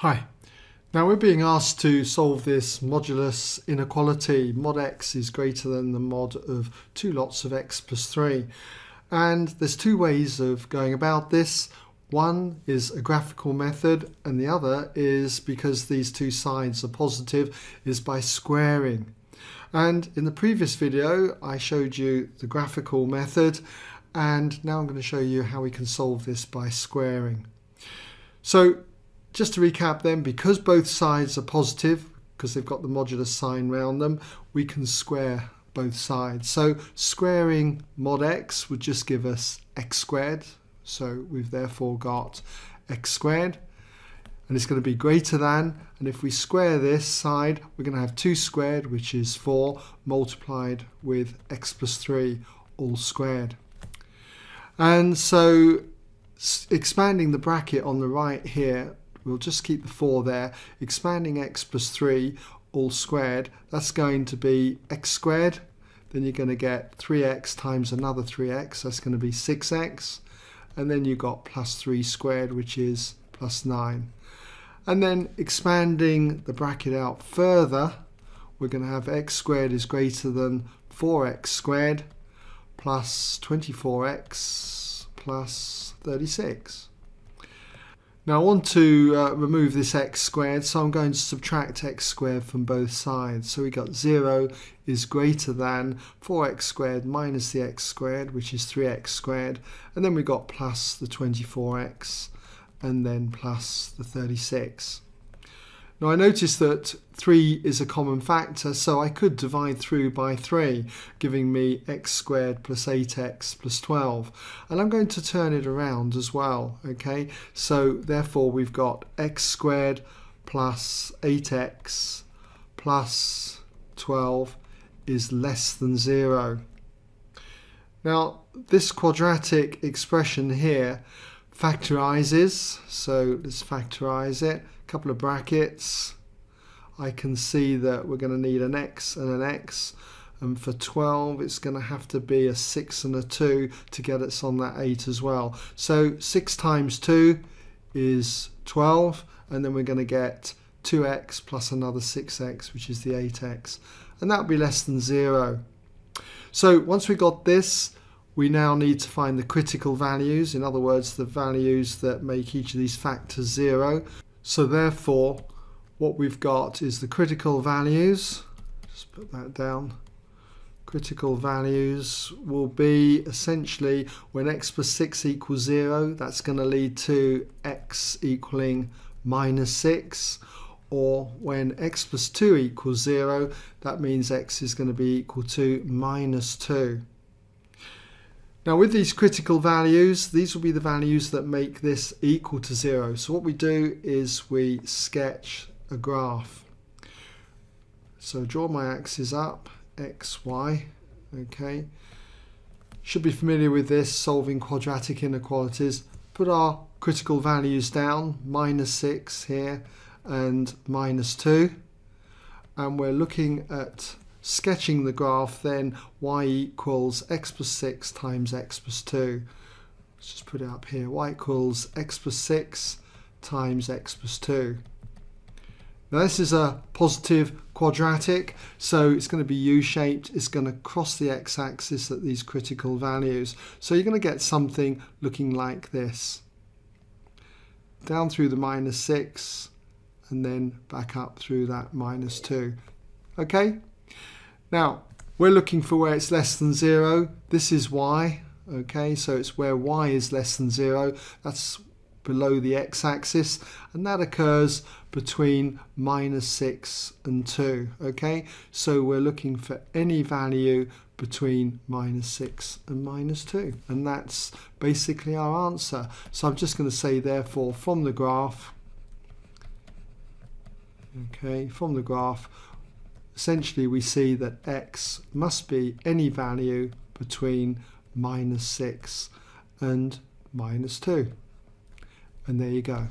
Hi. Now we're being asked to solve this modulus inequality. Mod x is greater than the mod of two lots of x plus 3. And there's two ways of going about this. One is a graphical method and the other is, because these two sides are positive, is by squaring. And in the previous video I showed you the graphical method and now I'm going to show you how we can solve this by squaring. So just to recap then, because both sides are positive, because they've got the modulus sign round them, we can square both sides. So squaring mod x would just give us x squared. So we've therefore got x squared and it's going to be greater than and if we square this side we're going to have 2 squared which is 4 multiplied with x plus 3 all squared and so expanding the bracket on the right here we'll just keep the 4 there. Expanding x plus 3 all squared, that's going to be x squared. Then you're going to get 3x times another 3x, that's going to be 6x. And then you've got plus 3 squared, which is plus 9. And then expanding the bracket out further, we're going to have x squared is greater than 4x squared plus 24x plus 36. Now I want to uh, remove this x squared, so I'm going to subtract x squared from both sides. So we got 0 is greater than 4x squared minus the x squared, which is 3x squared. And then we got plus the 24x and then plus the 36. Now I notice that 3 is a common factor, so I could divide through by 3, giving me x squared plus 8x plus 12. And I'm going to turn it around as well, okay? So therefore we've got x squared plus 8x plus 12 is less than 0. Now this quadratic expression here factorizes, so let's factorize it couple of brackets. I can see that we're going to need an x and an x and for 12 it's going to have to be a 6 and a 2 to get us on that 8 as well. So 6 times 2 is 12 and then we're going to get 2x plus another 6x which is the 8x and that would be less than 0 so once we got this we now need to find the critical values in other words the values that make each of these factors 0 so therefore, what we've got is the critical values. Just put that down. Critical values will be essentially when x plus 6 equals 0, that's going to lead to x equaling minus 6. Or when x plus 2 equals 0, that means x is going to be equal to minus 2. Now with these critical values, these will be the values that make this equal to zero. So what we do is we sketch a graph. So draw my axes up, x, y, okay. Should be familiar with this, solving quadratic inequalities. Put our critical values down, minus 6 here and minus 2. And we're looking at sketching the graph then y equals x plus 6 times x plus 2. Let's just put it up here. y equals x plus 6 times x plus 2. Now this is a positive quadratic, so it's going to be U-shaped. It's going to cross the x-axis at these critical values. So you're going to get something looking like this. Down through the minus 6 and then back up through that minus 2. Okay? Now, we're looking for where it's less than zero. This is y, okay? So it's where y is less than zero. That's below the x-axis and that occurs between minus 6 and 2 okay so we're looking for any value between minus 6 and minus 2 and that's basically our answer so I'm just going to say therefore from the graph okay from the graph essentially we see that x must be any value between minus 6 and minus 2. And there you go.